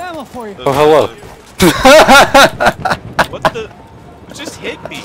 ammo for you. Oh, hello. What the? Just hit me?